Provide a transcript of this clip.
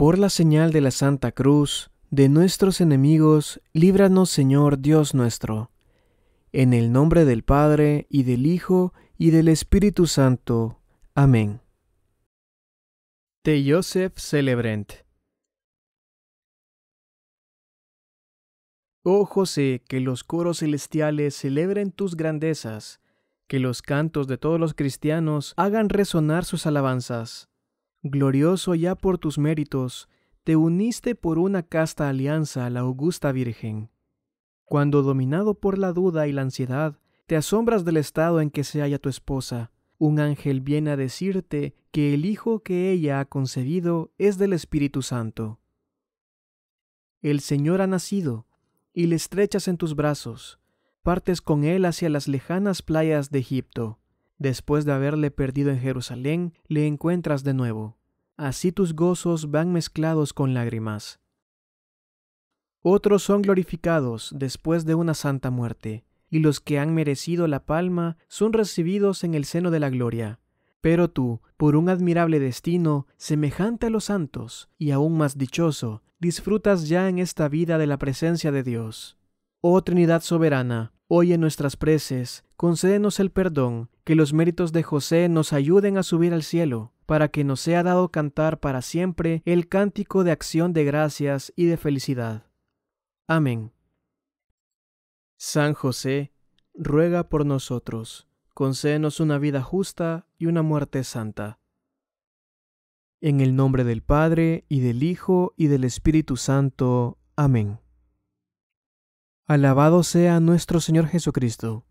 Por la señal de la Santa Cruz, de nuestros enemigos, líbranos Señor Dios nuestro. En el nombre del Padre, y del Hijo, y del Espíritu Santo. Amén. De Joseph Celebrant Oh José, que los coros celestiales celebren tus grandezas, que los cantos de todos los cristianos hagan resonar sus alabanzas. Glorioso ya por tus méritos, te uniste por una casta alianza a la augusta Virgen. Cuando dominado por la duda y la ansiedad, te asombras del estado en que se halla tu esposa, un ángel viene a decirte que el Hijo que ella ha concebido es del Espíritu Santo. El Señor ha nacido, y le estrechas en tus brazos, partes con él hacia las lejanas playas de Egipto. Después de haberle perdido en Jerusalén, le encuentras de nuevo. Así tus gozos van mezclados con lágrimas. Otros son glorificados después de una santa muerte, y los que han merecido la palma son recibidos en el seno de la gloria. Pero tú, por un admirable destino, semejante a los santos, y aún más dichoso, disfrutas ya en esta vida de la presencia de Dios. Oh Trinidad soberana, oye nuestras preces, concédenos el perdón, que los méritos de José nos ayuden a subir al cielo, para que nos sea dado cantar para siempre el cántico de acción de gracias y de felicidad. Amén. San José, ruega por nosotros, concédenos una vida justa y una muerte santa. En el nombre del Padre, y del Hijo, y del Espíritu Santo. Amén. Alabado sea nuestro Señor Jesucristo